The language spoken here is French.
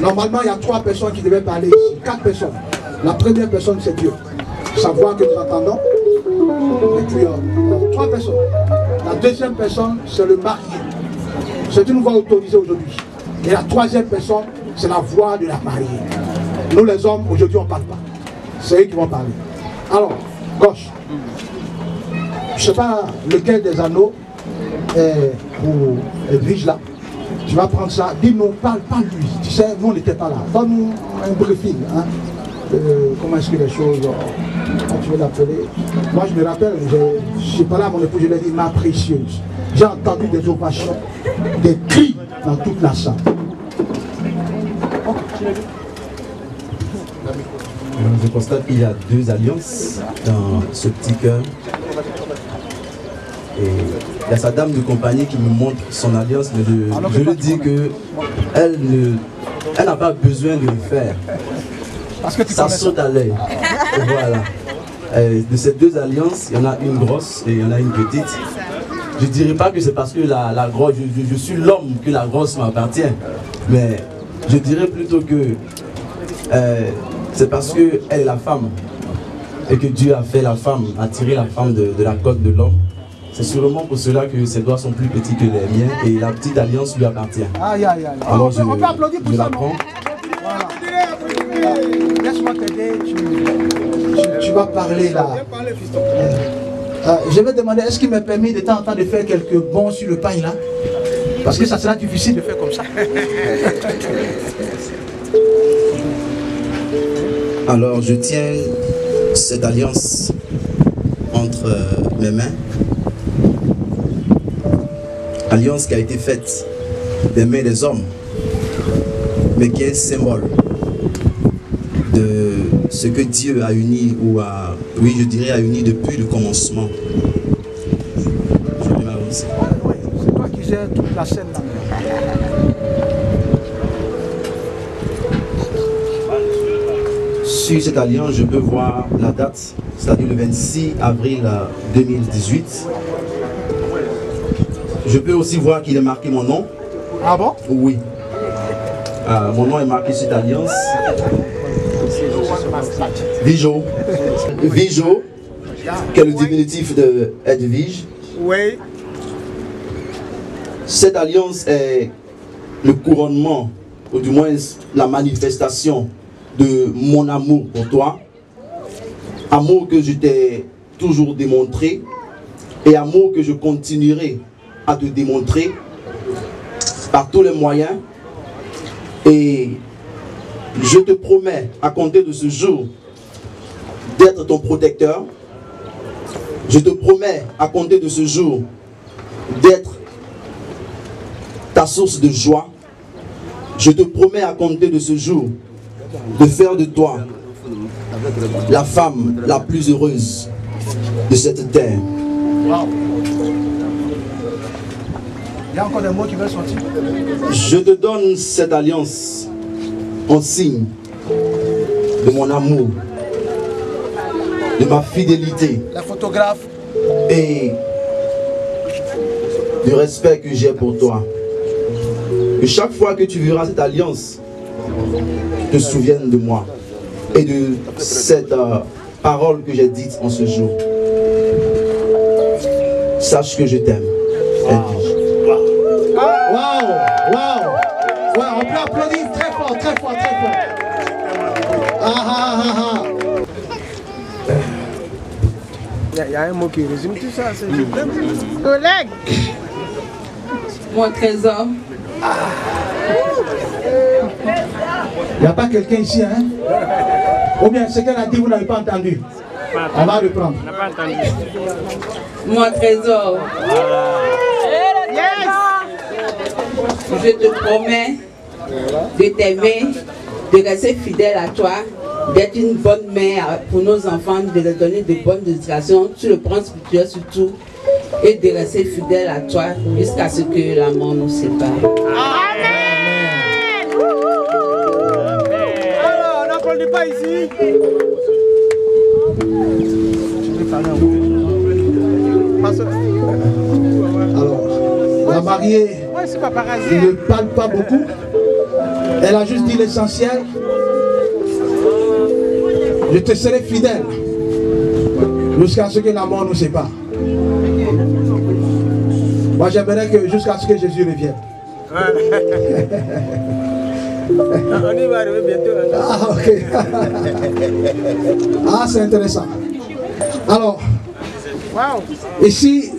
Normalement, il y a trois personnes qui devaient parler ici. Quatre personnes. La première personne, c'est Dieu. Sa voix que nous entendons. Et puis, euh, trois personnes. La deuxième personne, c'est le marié. C'est une voix autorisée aujourd'hui. Et la troisième personne, c'est la voix de la mariée. Nous, les hommes, aujourd'hui, on ne parle pas. C'est eux qui vont parler. Alors, gauche. Je ne sais pas lequel des anneaux est pour là. Tu vas prendre ça. Dis-nous, parle, parle lui. Tu sais, nous, on n'était pas là. Donne-nous un briefing. Hein. Euh, comment est-ce que les choses, quand tu veux l'appeler. Moi, je me rappelle, je ne suis pas là, mon épouse, je lui ai dit, ma précieuse. J'ai entendu des ovations, des cris dans toute la salle. Je constate qu'il y a deux alliances dans ce petit cœur. Et il y a sa dame de compagnie qui me montre son alliance, mais je, je lui dis que elle ne, elle n'a pas besoin de le faire. Parce que tu Ça saute à l'œil. Voilà. Euh, de ces deux alliances, il y en a une grosse et il y en a une petite. Je ne dirais pas que c'est parce que la, la grosse, je, je- je suis l'homme que la grosse m'appartient. Mais je dirais plutôt que euh, c'est parce qu'elle est la femme. Et que Dieu a fait la femme, a tiré la femme de, de la côte de l'homme. C'est sûrement pour cela que ses doigts sont plus petits que les miens et la petite alliance lui appartient. Aïe, aïe, aïe. Alors on, je, peut, on peut applaudir pour ça, la non prends. Laisse-moi t'aider, tu, tu- tu vas parler là. Euh, je vais demander, est-ce qu'il m'est permis de temps en temps de faire quelques bons sur le pain là? Parce que ça sera difficile de faire comme ça. Alors je tiens cette alliance entre euh, mes mains. Alliance qui a été faite des mains des hommes, mais qui est symbole de ce que Dieu a uni, ou a, oui je dirais a uni depuis le commencement. Je vais m'avancer. Oui, c'est toi qui gères toute la scène là. Sur cette alliance, je peux voir la date, c'est-à-dire le 26 avril euh, 2018. Je peux aussi voir qu'il est marqué mon nom. Ah bon? Oui. Euh, mon nom est marqué sur cette alliance. Vijo. Vijo, qui est le diminutif de Edwige. Oui. Cette alliance est le couronnement, ou du moins la manifestation de mon amour pour toi. Amour que je t'ai toujours démontré et amour que je continuerai à te démontrer par tous les moyens. Et je te promets, à compter de ce jour, d'être ton protecteur. Je te promets, à compter de ce jour, d'être ta source de joie. Je te promets à compter de ce jour de faire de toi la femme la plus heureuse de cette terre. Wow. Il y a encore des mots qui veulent sortir. Je te donne cette alliance en signe de mon amour, de ma fidélité Les photographes, et du respect que j'ai pour toi. Que chaque fois que tu verras cette alliance, te souviennes de moi et de cette euh, parole que j'ai dite en ce jour. Sache que je t'aime. Edwige. Y, a un mot qui résume tout ça, c'est. Collègue, Mon trésor, Il n'y a pas quelqu'un ici, hein? Ou bien ce qu'elle a dit, vous n'avez pas entendu? On va reprendre. On n'a pas entendu. mon trésor, je te promets de t'aimer, de rester fidèle à toi, d'être une bonne mère pour nos enfants, de leur donner de bonnes éducations, sur le plan spirituel surtout, et de rester fidèle à toi jusqu'à ce que la mort nous sépare. Alors, on n'applaudit pas ici. Alors, la mariée ne parle pas beaucoup. Elle a juste dit l'essentiel. Je te serai fidèle jusqu'à ce que la mort nous sépare. Moi, j'aimerais que jusqu'à ce que Jésus revienne. On y va arriver bientôt. hein. Ah, ok. ah, c'est intéressant. Alors, Waouh. ici,